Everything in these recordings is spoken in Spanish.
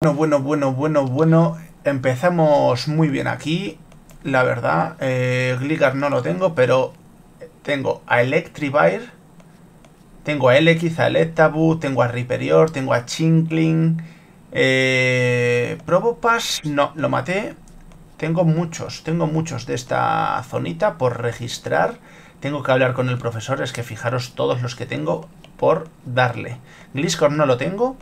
Bueno, bueno, bueno, bueno, bueno. Empezamos muy bien aquí, la verdad. Eh, Gligar no lo tengo, pero tengo a Electrivire, tengo a LX, a Electaboo, tengo a Riperior, tengo a Chinkling. Eh, Probopass, no, lo maté. Tengo muchos, tengo muchos de esta zonita por registrar. Tengo que hablar con el profesor, es que fijaros todos los que tengo por darle. Gliscor no lo tengo.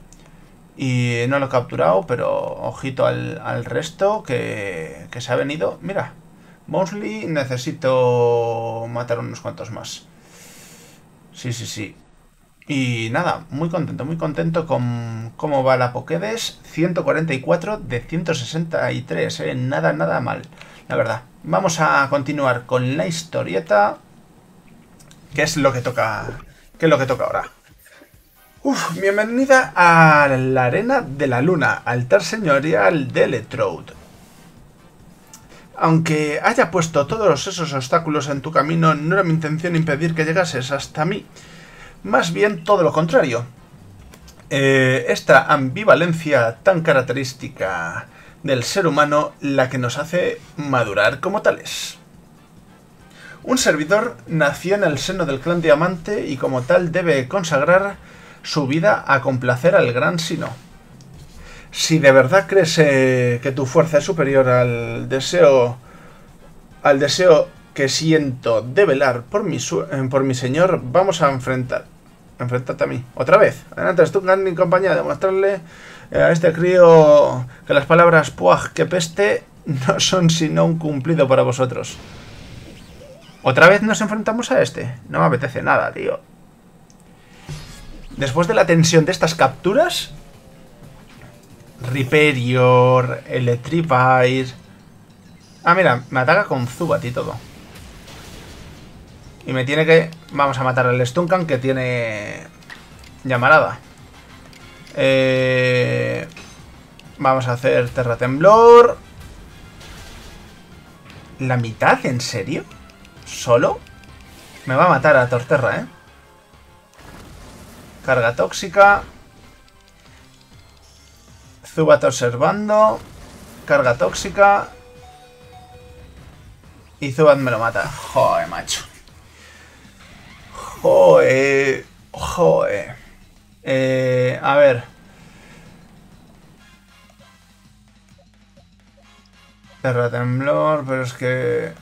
Y no lo he capturado, pero ojito al, resto que, que, se ha venido. Mira, Mosley necesito matar unos cuantos más. Sí, sí, sí. Y nada, muy contento, muy contento con cómo va la Pokédex. 144 de 163, ¿eh? Nada, nada mal, la verdad. Vamos a continuar con la historieta. ¿Qué es lo que toca? ¿Qué es lo que toca ahora? Bienvenida a la Arena de la Luna, altar señorial de Letroud. Aunque haya puesto todos esos obstáculos en tu camino, no era mi intención impedir que llegases hasta mí. Más bien todo lo contrario. Eh, esta ambivalencia tan característica del ser humano la que nos hace madurar como tales. Un servidor nació en el seno del clan Diamante y como tal debe consagrar su vida a complacer al gran Sino. Si de verdad crees eh, que tu fuerza es superior al deseo al deseo que siento de velar por mi, eh, por mi señor, vamos a enfrentar. Enfrentarte a mí. Otra vez. Adelante, Stungan y compañía. Demostrarle eh, a este crío que las palabras puaj que peste no son sino un cumplido para vosotros. ¿Otra vez nos enfrentamos a este? No me apetece nada, tío. Después de la tensión de estas capturas... Riperior, Electrify... Ah, mira, me ataca con Zubat y todo. Y me tiene que... Vamos a matar al Stunkan que tiene... Llamarada. Eh... Vamos a hacer Terra Temblor. ¿La mitad? ¿En serio? ¿Solo? Me va a matar a Torterra, ¿eh? Carga tóxica. Zubat observando. Carga tóxica. Y Zubat me lo mata. Joder, macho. Joder. Joder. Eh, a ver. Terra temblor, pero es que...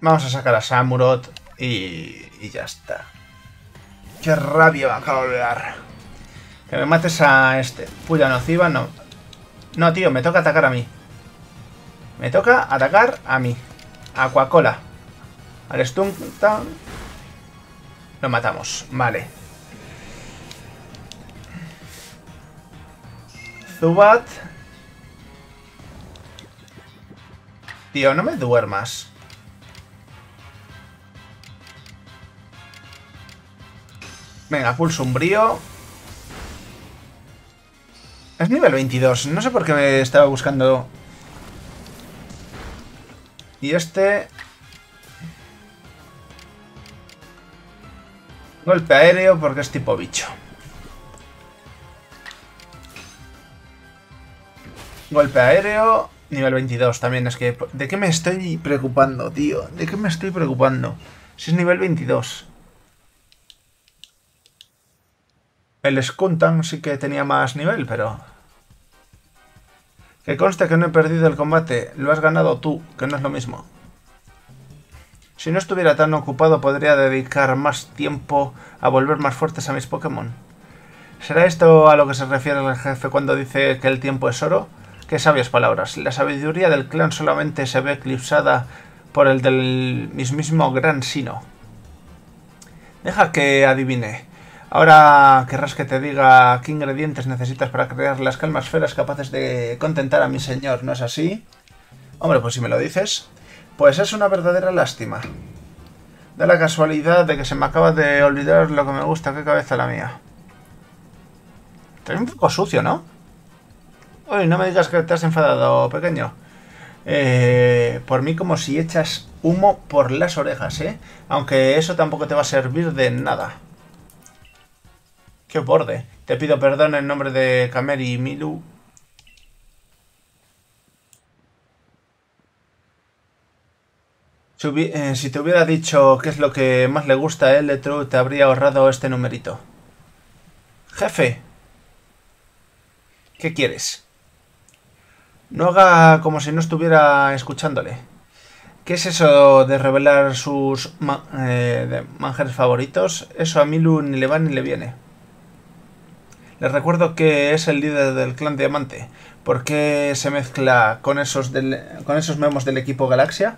Vamos a sacar a Samurot y, y ya está. Qué rabia me acabo de dar. Que me mates a este. Puya nociva, no. No, tío, me toca atacar a mí. Me toca atacar a mí. Aquacola. Al Stuntan. Lo matamos. Vale. Zubat. Tío, no me duermas. Venga, pulso umbrío. Es nivel 22. No sé por qué me estaba buscando... Y este... Golpe aéreo porque es tipo bicho. Golpe aéreo, nivel 22 también. Es que, ¿de qué me estoy preocupando, tío? ¿De qué me estoy preocupando? Si es nivel 22. El Skuntan sí que tenía más nivel, pero... Que conste que no he perdido el combate, lo has ganado tú, que no es lo mismo. Si no estuviera tan ocupado podría dedicar más tiempo a volver más fuertes a mis Pokémon. ¿Será esto a lo que se refiere el jefe cuando dice que el tiempo es oro? Qué sabias palabras. La sabiduría del clan solamente se ve eclipsada por el del mismísimo Gran Sino. Deja que adivine. Ahora querrás que te diga qué ingredientes necesitas para crear las calmas esferas capaces de contentar a mi señor, ¿no es así? Hombre, pues si me lo dices, pues es una verdadera lástima. Da la casualidad de que se me acaba de olvidar lo que me gusta, qué cabeza la mía. Estás un poco sucio, ¿no? Uy, no me digas que te has enfadado, pequeño. Eh, por mí como si echas humo por las orejas, ¿eh? Aunque eso tampoco te va a servir de nada. Qué borde. Te pido perdón en nombre de Kameri y Milu. Si, eh, te hubiera dicho qué es lo que más le gusta a él, te habría ahorrado este numerito. Jefe. ¿Qué quieres? No haga como si no estuviera escuchándole. ¿Qué es eso de revelar sus eh, manjares favoritos? Eso a Milu ni le va ni le viene. Les recuerdo que es el líder del clan Diamante. ¿Por qué se mezcla con esos, con esos memos del equipo Galaxia?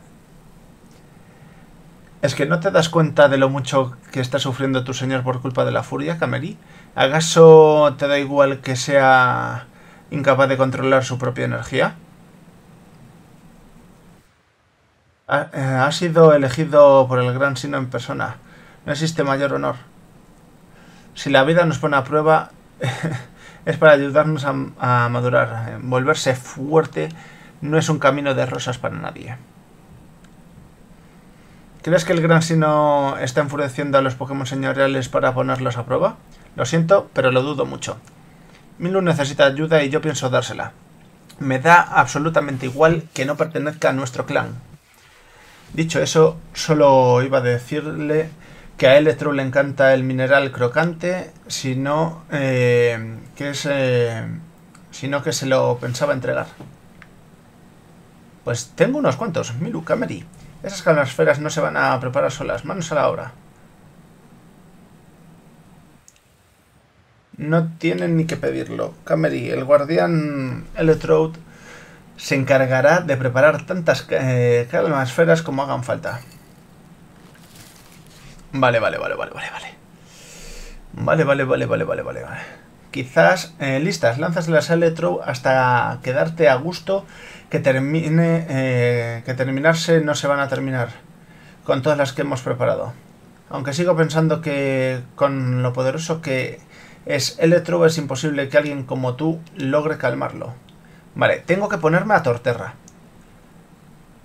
¿Es que no te das cuenta de lo mucho que está sufriendo tu señor por culpa de la furia, Cameri? ¿Acaso te da igual que sea incapaz de controlar su propia energía? Ha, eh, sido elegido por el Gran Sino en persona. No existe mayor honor. Si la vida nos pone a prueba, es para ayudarnos a, madurar. Volverse fuerte no es un camino de rosas para nadie. ¿Crees que el Gran Sino está enfureciendo a los Pokémon señoriales para ponerlos a prueba? Lo siento, pero lo dudo mucho. Milu necesita ayuda y yo pienso dársela. Me da absolutamente igual que no pertenezca a nuestro clan. Dicho eso, solo iba a decirle que a Electro le encanta el mineral crocante, sino, eh, que se, sino que se lo pensaba entregar. Pues tengo unos cuantos, Milu, Cameri. Esas calmasferas no se van a preparar solas, manos a la obra. No tienen ni que pedirlo. Cameri, el guardián Electrode, se encargará de preparar tantas eh, calmasferas como hagan falta. Vale, vale, vale, vale, vale, vale. Vale, vale, vale, vale, vale, vale. Quizás, eh, listas, lanzas las Electro hasta quedarte a gusto que termine, eh, que terminarse no se van a terminar con todas las que hemos preparado. Aunque sigo pensando que con lo poderoso que es Electro es imposible que alguien como tú logre calmarlo. Vale, tengo que ponerme a Torterra.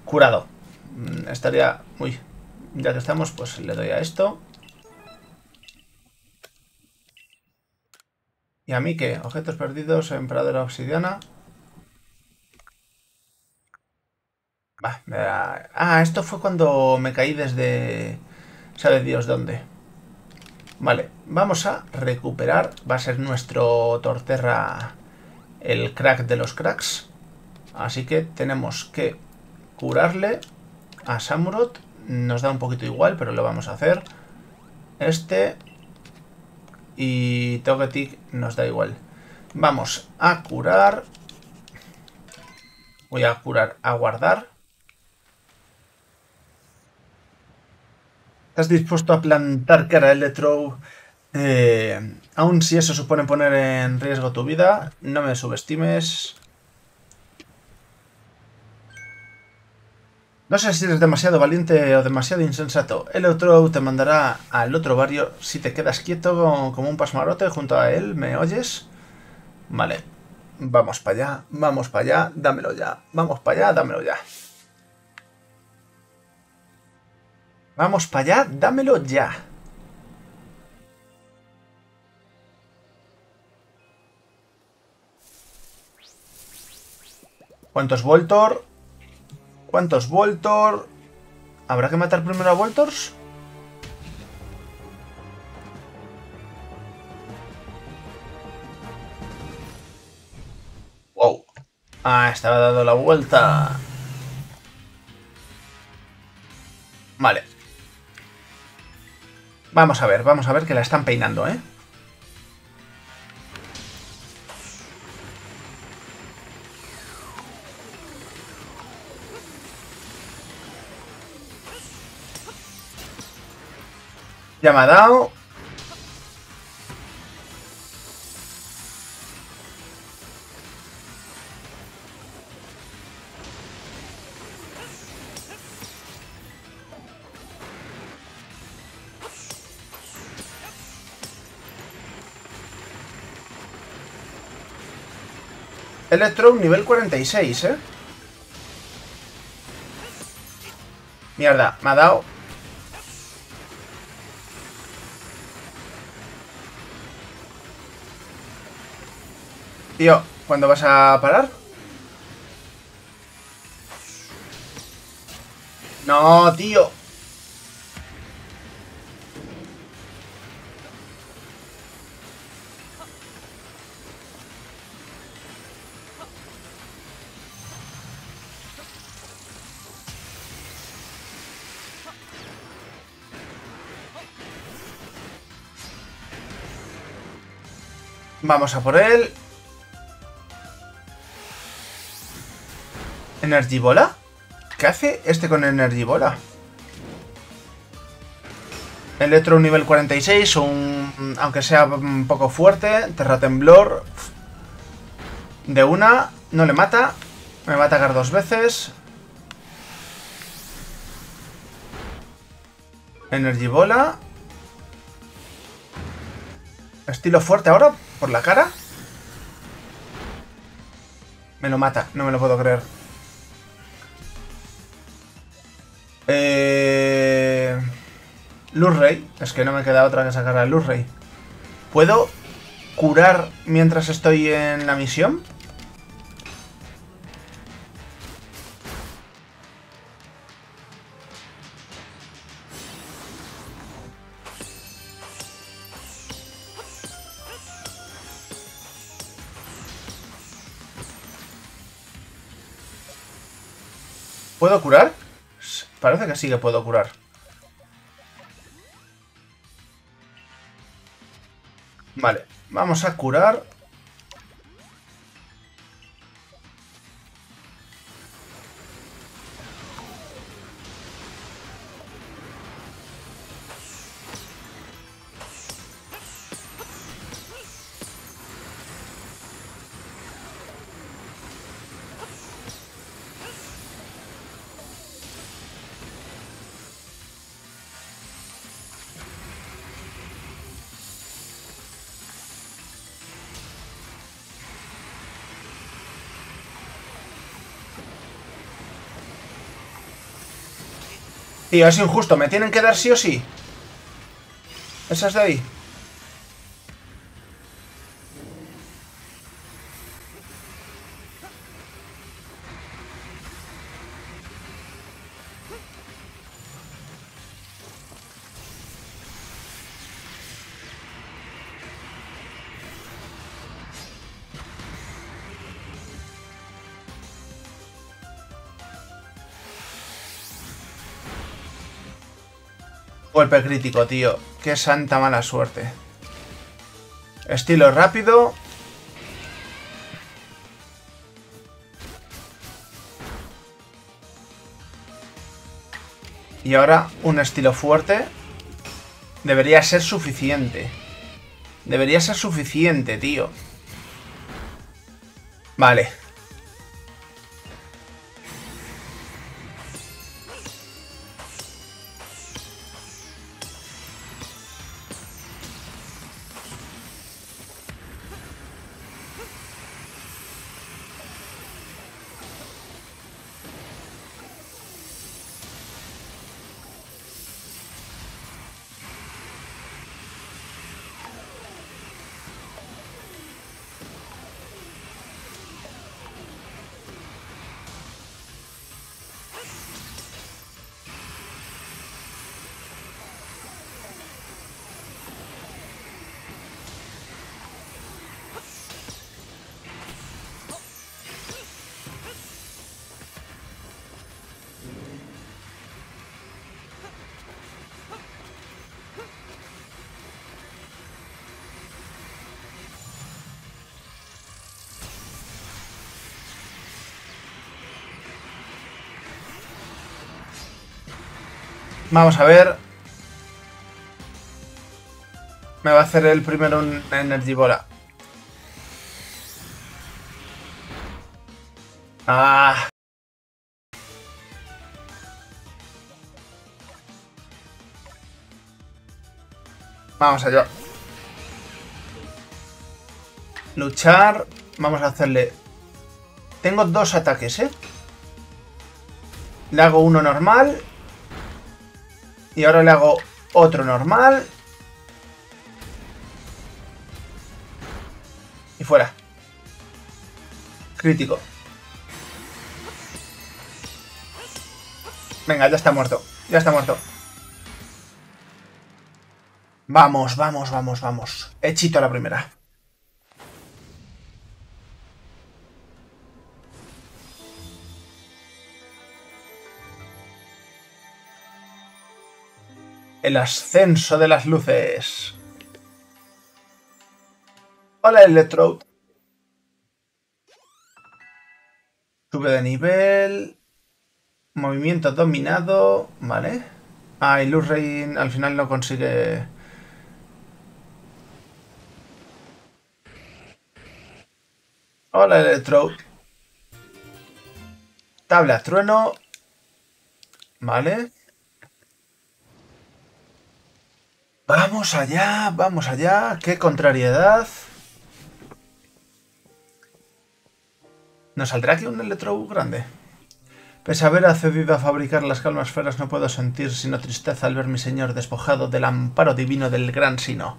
Curado. Mm, estaría... Uy, ya que estamos, pues le doy a esto. ¿Y a mí qué? Objetos perdidos, Emperadora Obsidiana. ah, esto fue cuando me caí desde... ¿Sabe Dios dónde? Vale, vamos a recuperar. Va a ser nuestro Torterra el crack de los cracks. Así que tenemos que curarle a Samurot nos da un poquito igual, pero lo vamos a hacer. Este y Togetic nos da igual. Vamos a curar. Voy a curar, a guardar. ¿Estás dispuesto a plantar cara Electro? Eh, aun si eso supone poner en riesgo tu vida, no me subestimes. No sé si eres demasiado valiente o demasiado insensato. El otro te mandará al otro barrio si te quedas quieto como un pasmarote junto a él. ¿Me oyes? Vale. Vamos para allá, vamos para allá, dámelo ya. Vamos para allá, dámelo ya. Vamos para allá, dámelo ya. ¿Cuántos Voltor? ¿Cuántos Voltor? ¿Habrá que matar primero a Voltors? Wow. Ah, estaba dando la vuelta. Vale. Vamos a ver, vamos a ver que la están peinando, ¿eh? Ya me ha dado. Electro nivel 46, ¿eh? Mierda, me ha dado Tío, ¿cuándo vas a parar? No, tío. Vamos a por él. ¿Energy Bola? ¿Qué hace este con Energy Bola? Electro nivel 46, un, aunque sea un poco fuerte. Terratemblor. De una. No le mata. Me va a atacar dos veces. Energy Bola. Estilo fuerte ahora. Por la cara. Me lo mata. No me lo puedo creer. Eh... Luz Rey. Es que no me queda otra que sacar a Luz Rey. ¿Puedo curar mientras estoy en la misión? ¿Puedo curar? Parece que sí que puedo curar. Vale, vamos a curar. Tío, es injusto. ¿Me tienen que dar sí o sí? Esas de ahí. Golpe crítico, tío. Qué santa mala suerte. Estilo rápido. Y ahora un estilo fuerte. Debería ser suficiente. Debería ser suficiente, tío. Vale. Vamos a ver. Me va a hacer el primero un Energy Bola. Ah. Vamos allá. Luchar. Vamos a hacerle... Tengo dos ataques, ¿eh? Le hago uno normal y ahora le hago otro normal. Y fuera. Crítico. Venga, ya está muerto. Ya está muerto. Vamos, vamos, vamos, vamos. Hechito a la primera. El ascenso de las luces. Hola, Electrode. Sube de nivel. Movimiento dominado. Vale. Ah, y Luz Rain al final no consigue... Hola, Electrode. Tabla trueno. Vale. Vamos allá, vamos allá. ¡Qué contrariedad! ¿Nos saldrá aquí un electro grande? Pese a haber accedido a fabricar las calmas esferas, no puedo sentir sino tristeza al ver mi señor despojado del amparo divino del gran sino.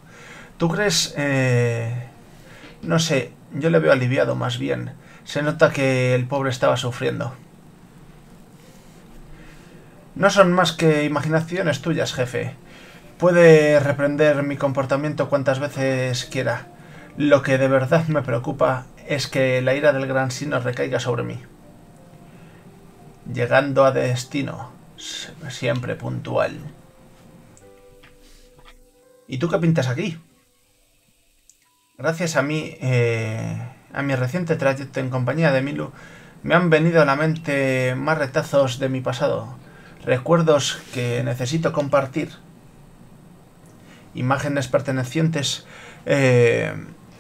¿Tú crees...? Eh... No sé, yo le veo aliviado más bien. Se nota que el pobre estaba sufriendo. No son más que imaginaciones tuyas, jefe. Puede reprender mi comportamiento cuantas veces quiera. Lo que de verdad me preocupa es que la ira del gran sino recaiga sobre mí. Llegando a destino, siempre puntual. ¿Y tú qué pintas aquí? Gracias a mí, eh, a mi reciente trayecto en compañía de Milu, me han venido a la mente más retazos de mi pasado, recuerdos que necesito compartir imágenes pertenecientes eh,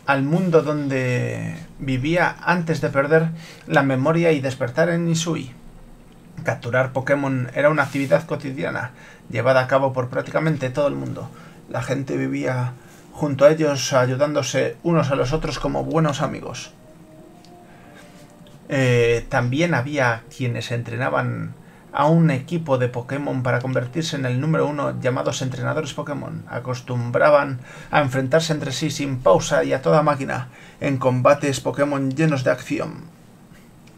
al mundo donde vivía antes de perder la memoria y despertar en Isui. Capturar Pokémon era una actividad cotidiana, llevada a cabo por prácticamente todo el mundo. La gente vivía junto a ellos ayudándose unos a los otros como buenos amigos. Eh, también había quienes entrenaban a un equipo de Pokémon para convertirse en el número uno llamados entrenadores Pokémon. Acostumbraban a enfrentarse entre sí sin pausa y a toda máquina en combates Pokémon llenos de acción.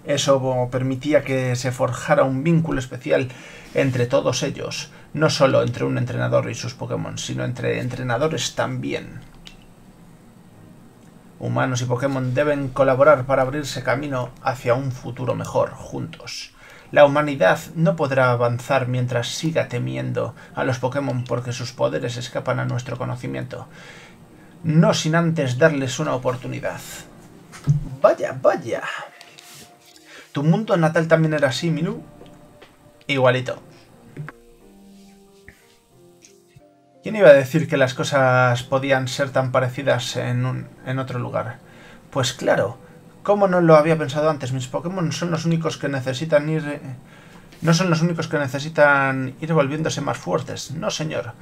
Eso permitía que se forjara un vínculo especial entre todos ellos, no solo entre un entrenador y sus Pokémon, sino entre entrenadores también. Humanos y Pokémon deben colaborar para abrirse camino hacia un futuro mejor juntos. La humanidad no podrá avanzar mientras siga temiendo a los Pokémon porque sus poderes escapan a nuestro conocimiento. No sin antes darles una oportunidad. Vaya, vaya. ¿Tu mundo natal también era así, Milu? Igualito. ¿Quién iba a decir que las cosas podían ser tan parecidas en, un, en otro lugar? Pues claro, ¿Cómo no lo había pensado antes? Mis Pokémon son los únicos que necesitan ir... Eh, no son los únicos que necesitan ir volviéndose más fuertes. No, señor.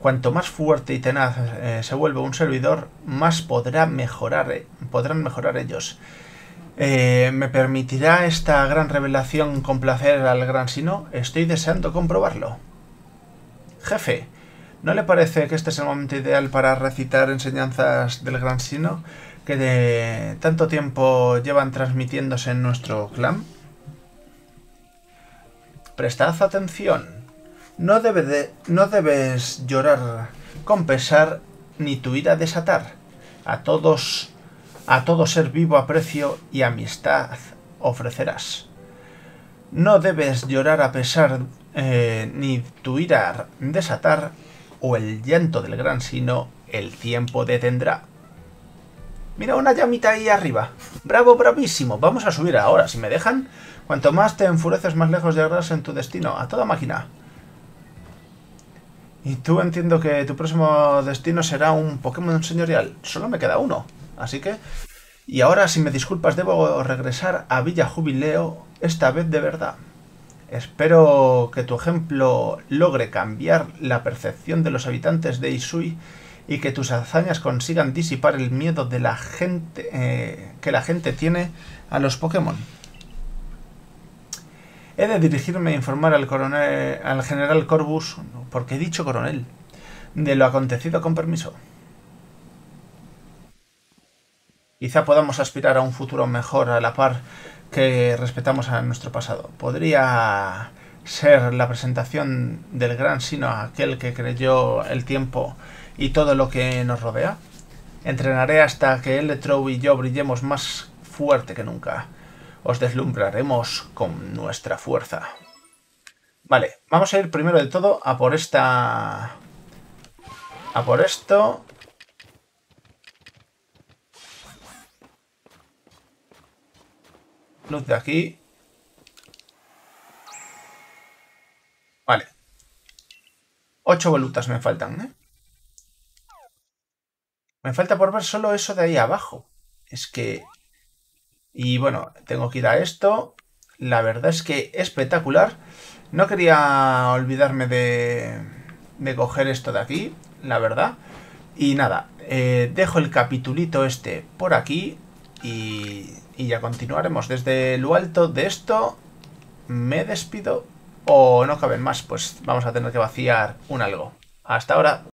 Cuanto más fuerte y tenaz eh, se vuelve un servidor, más podrá mejorar, eh, podrán mejorar ellos. ¿Me permitirá esta gran revelación complacer al gran Sino? Estoy deseando comprobarlo. Jefe, ¿no le parece que este es el momento ideal para recitar enseñanzas del gran Sino? Que de tanto tiempo llevan transmitiéndose en nuestro clan? Prestad atención. No, no debes llorar con pesar ni tu ira desatar. A todos, a todo ser vivo aprecio y amistad ofrecerás. No debes llorar a pesar eh, ni tu ira desatar, o el llanto del gran sino el tiempo detendrá. Mira una llamita ahí arriba. Bravo, bravísimo. Vamos a subir ahora, si me dejan. Cuanto más te enfureces, más lejos llegarás en tu destino. A toda máquina. Y tú entiendo que tu próximo destino será un Pokémon señorial. Solo me queda uno. Así que... Y ahora, si me disculpas, debo regresar a Villa Jubileo, esta vez de verdad. Espero que tu ejemplo logre cambiar la percepción de los habitantes de Isui y que tus hazañas consigan disipar el miedo de la gente eh, que la gente tiene a los Pokémon. He de dirigirme a informar al coronel, al general Corbus, porque he dicho coronel, de lo acontecido con permiso. Quizá podamos aspirar a un futuro mejor a la par que respetamos a nuestro pasado. Podría ser la presentación del gran sino aquel que creyó el tiempo y todo lo que nos rodea. Entrenaré hasta que Electro y yo brillemos más fuerte que nunca. Os deslumbraremos con nuestra fuerza. Vale, vamos a ir primero de todo a por esta... A por esto. Luz de aquí. Vale. Ocho volutas me faltan, ¿eh? Me falta por ver solo eso de ahí abajo. Es que... Y bueno, tengo que ir a esto. La verdad es que espectacular. No quería olvidarme de, de coger esto de aquí, la verdad. Y nada, eh, dejo el capitulito este por aquí y, y ya continuaremos. Desde lo alto de esto me despido o no caben más, pues vamos a tener que vaciar un algo. Hasta ahora.